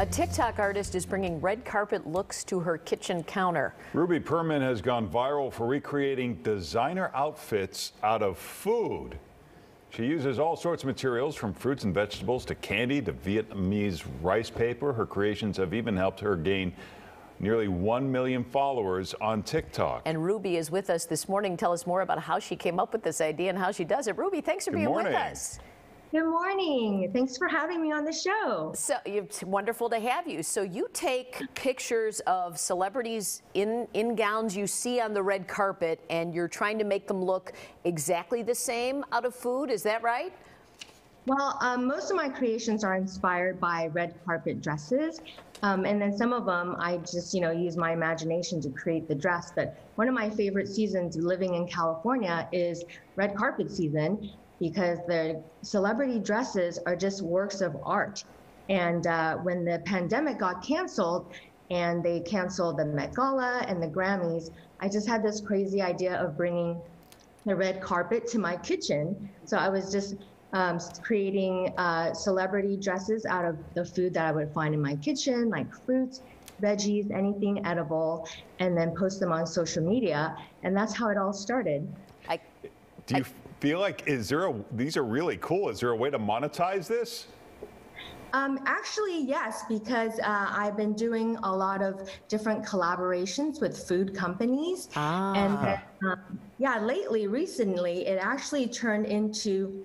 A TikTok artist is bringing red carpet looks to her kitchen counter. Ruby Perman has gone viral for recreating designer outfits out of food. She uses all sorts of materials from fruits and vegetables to candy to Vietnamese rice paper. Her creations have even helped her gain nearly 1 million followers on TikTok. And Ruby is with us this morning. Tell us more about how she came up with this idea and how she does it. Ruby, thanks for Good being morning. with us. Good morning. Thanks for having me on the show. So it's wonderful to have you. So you take pictures of celebrities in, in gowns you see on the red carpet and you're trying to make them look exactly the same out of food. Is that right? Well, um, most of my creations are inspired by red carpet dresses. Um, and then some of them, I just, you know, use my imagination to create the dress. But one of my favorite seasons living in California is red carpet season because the celebrity dresses are just works of art. And uh, when the pandemic got canceled and they canceled the Met Gala and the Grammys, I just had this crazy idea of bringing the red carpet to my kitchen. So I was just um, creating uh, celebrity dresses out of the food that I would find in my kitchen, like fruits, veggies, anything edible, and then post them on social media. And that's how it all started. I, Do you feel like is there a these are really cool? Is there a way to monetize this? Um, actually, yes, because uh, I've been doing a lot of different collaborations with food companies. Ah. And then, um, yeah, lately, recently, it actually turned into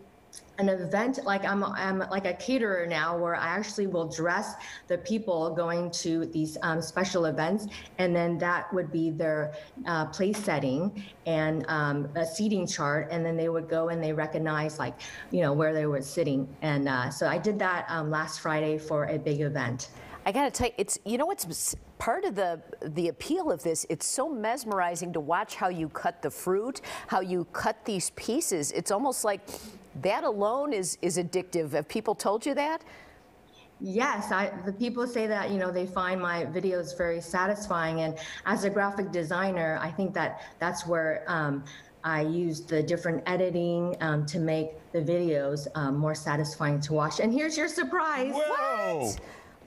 an event like I'm, I'm like a caterer now where I actually will dress the people going to these um, special events and then that would be their uh, place setting and um, a seating chart and then they would go and they recognize like you know where they were sitting and uh, so I did that um, last Friday for a big event. I got to tell you, it's you know what's part of the the appeal of this. It's so mesmerizing to watch how you cut the fruit, how you cut these pieces. It's almost like that alone is is addictive. Have people told you that? Yes, I, the people say that you know they find my videos very satisfying, and as a graphic designer, I think that that's where um, I use the different editing um, to make the videos um, more satisfying to watch. And here's your surprise. Whoa!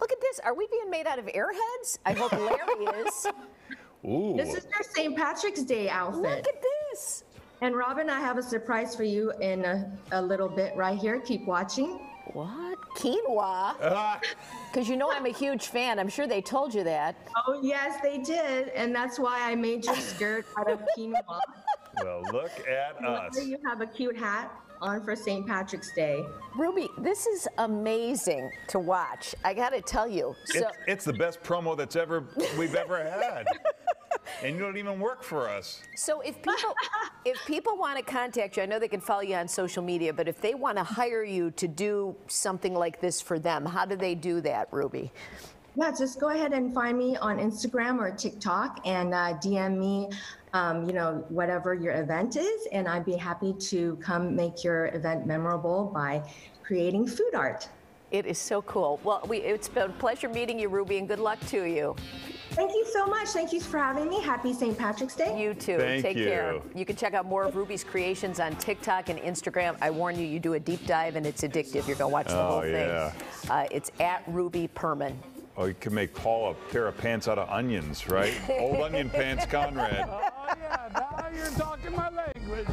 Look at this. Are we being made out of airheads? I hope Larry is. Ooh. This is your St. Patrick's Day outfit. Look at this. And Robin, I have a surprise for you in a, a little bit right here. Keep watching. What? Quinoa? Because you know I'm a huge fan. I'm sure they told you that. Oh, yes, they did. And that's why I made your skirt out of quinoa. well, look at us. You have a cute hat on for St. Patrick's Day. Ruby, this is amazing to watch. I got to tell you. So, It's, it's the best promo that's ever we've ever had. and you don't even work for us. so if people if people want to contact you, I know they can follow you on social media, but if they want to hire you to do something like this for them, how do they do that, Ruby? Yeah, just go ahead and find me on Instagram or TikTok and uh, DM me, um, you know, whatever your event is, and I'd be happy to come make your event memorable by creating food art. It is so cool. Well, we, it's been a pleasure meeting you, Ruby, and good luck to you. Thank you so much. Thank you for having me. Happy St. Patrick's Day. You too. Thank Take care. you. You can check out more of Ruby's creations on TikTok and Instagram. I warn you, you do a deep dive and it's addictive. You're going to watch the Oh, whole thing. yeah. Uh, it's at Ruby Perman. Oh, you can make Paul a pair of pants out of onions, right? Old onion pants, Conrad. Oh, yeah, now you're talking my language.